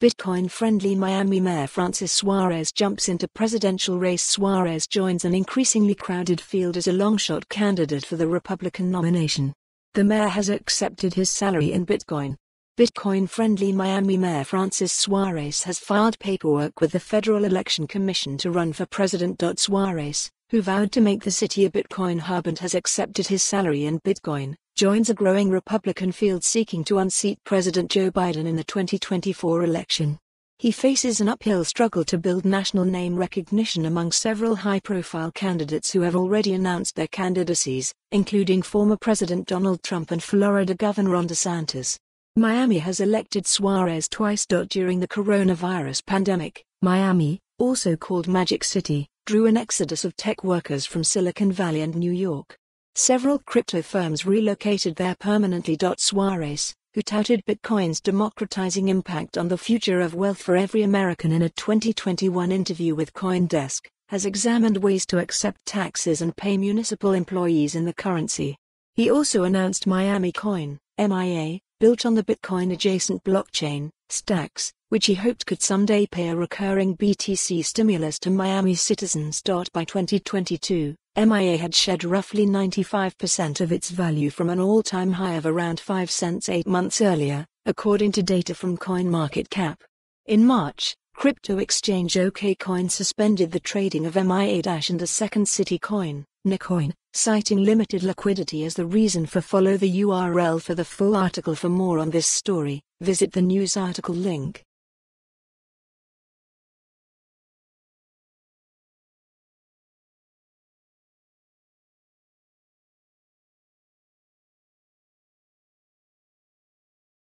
Bitcoin friendly Miami Mayor Francis Suarez jumps into presidential race. Suarez joins an increasingly crowded field as a longshot candidate for the Republican nomination. The mayor has accepted his salary in Bitcoin. Bitcoin friendly Miami Mayor Francis Suarez has filed paperwork with the Federal Election Commission to run for president. Suarez, who vowed to make the city a Bitcoin hub and has accepted his salary in Bitcoin, joins a growing Republican field seeking to unseat President Joe Biden in the 2024 election. He faces an uphill struggle to build national name recognition among several high profile candidates who have already announced their candidacies, including former President Donald Trump and Florida Governor Ron DeSantis. Miami has elected Suarez twice. During the coronavirus pandemic, Miami, also called Magic City, drew an exodus of tech workers from Silicon Valley and New York. Several crypto firms relocated there permanently. Suarez, who touted Bitcoin's democratizing impact on the future of wealth for every American in a 2021 interview with Coindesk, has examined ways to accept taxes and pay municipal employees in the currency. He also announced Miami Coin, MIA, built on the Bitcoin adjacent blockchain, Stacks, which he hoped could someday pay a recurring BTC stimulus to Miami citizens. By 2022, MIA had shed roughly 95% of its value from an all time high of around 5 cents eight months earlier, according to data from CoinMarketCap. In March, crypto exchange OKCoin suspended the trading of MIA and a second city coin, Nacoin, citing limited liquidity as the reason for follow the URL for the full article for more on this story, visit the news article link.